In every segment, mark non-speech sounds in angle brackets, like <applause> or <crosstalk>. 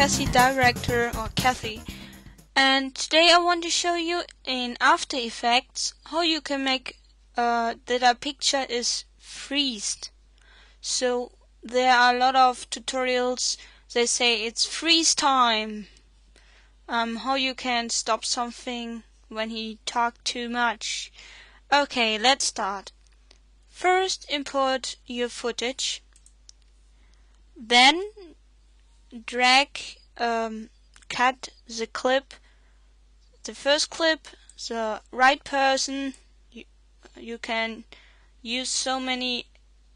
Cathy Director or Cathy and today I want to show you in After Effects how you can make uh, that a picture is freezed. So there are a lot of tutorials they say it's freeze time um, how you can stop something when he talk too much. Okay, let's start. First import your footage then drag um, cut the clip. The first clip the right person you, you can use so many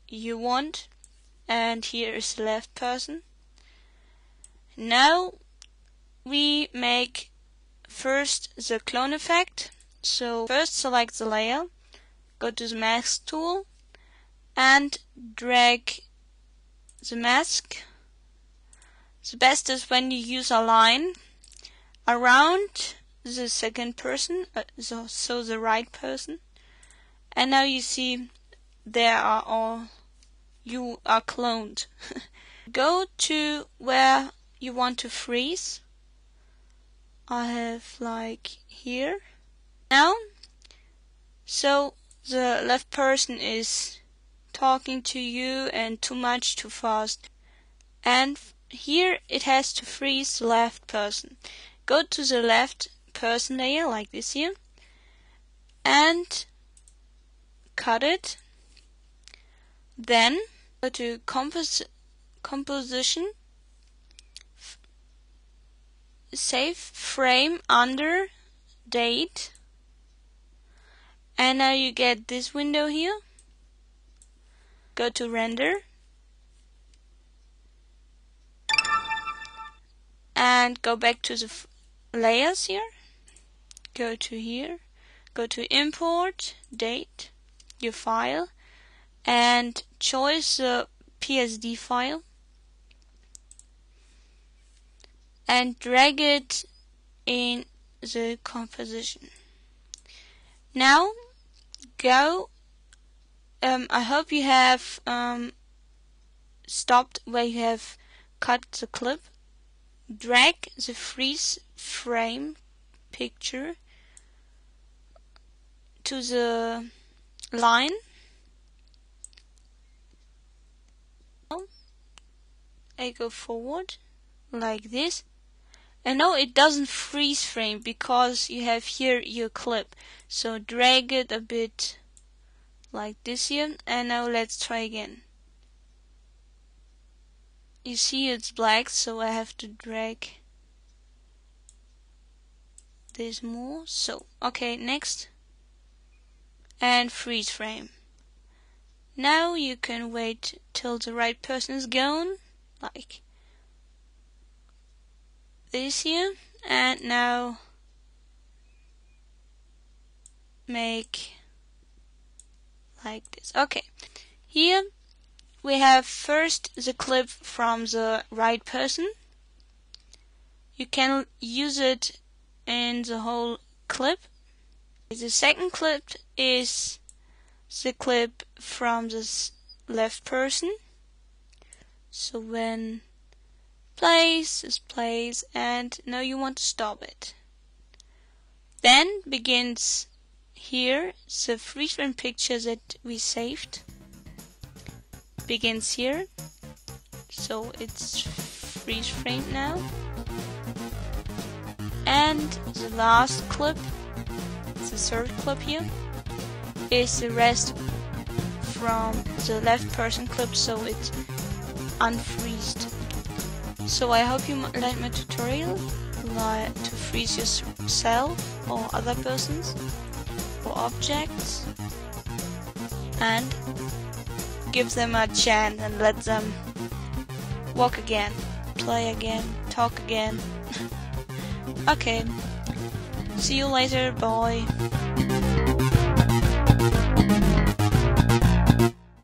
you want and here is the left person. Now we make first the clone effect. So first select the layer go to the mask tool and drag the mask. The best is when you use a line around the second person, uh, so, so the right person. And now you see there are all, you are cloned. <laughs> Go to where you want to freeze. I have like here. Now, so the left person is talking to you and too much too fast. And here it has to freeze the left person. Go to the left person layer like this here and cut it. Then go to compos composition, save frame under date and now you get this window here go to render and go back to the layers here. Go to here. Go to import date your file and choose the PSD file. And drag it in the composition. Now go um, I hope you have um, stopped where you have cut the clip. Drag the freeze frame picture to the line. I go forward like this. And now it doesn't freeze frame because you have here your clip. So drag it a bit like this here and now let's try again you see it's black so I have to drag this more. So okay next. And freeze frame. Now you can wait till the right person is gone like this here. And now make like this. Okay, here we have first the clip from the right person. You can use it in the whole clip. The second clip is the clip from the left person. So when plays, this plays, and now you want to stop it. Then begins here, the freeze frame picture that we saved begins here. So it's freeze frame now. And the last clip, the third clip here, is the rest from the left person clip so it's unfreezed. So I hope you like my tutorial like to freeze yourself or other persons or objects and give them a chance and let them walk again, play again, talk again. <laughs> okay, see you later, bye.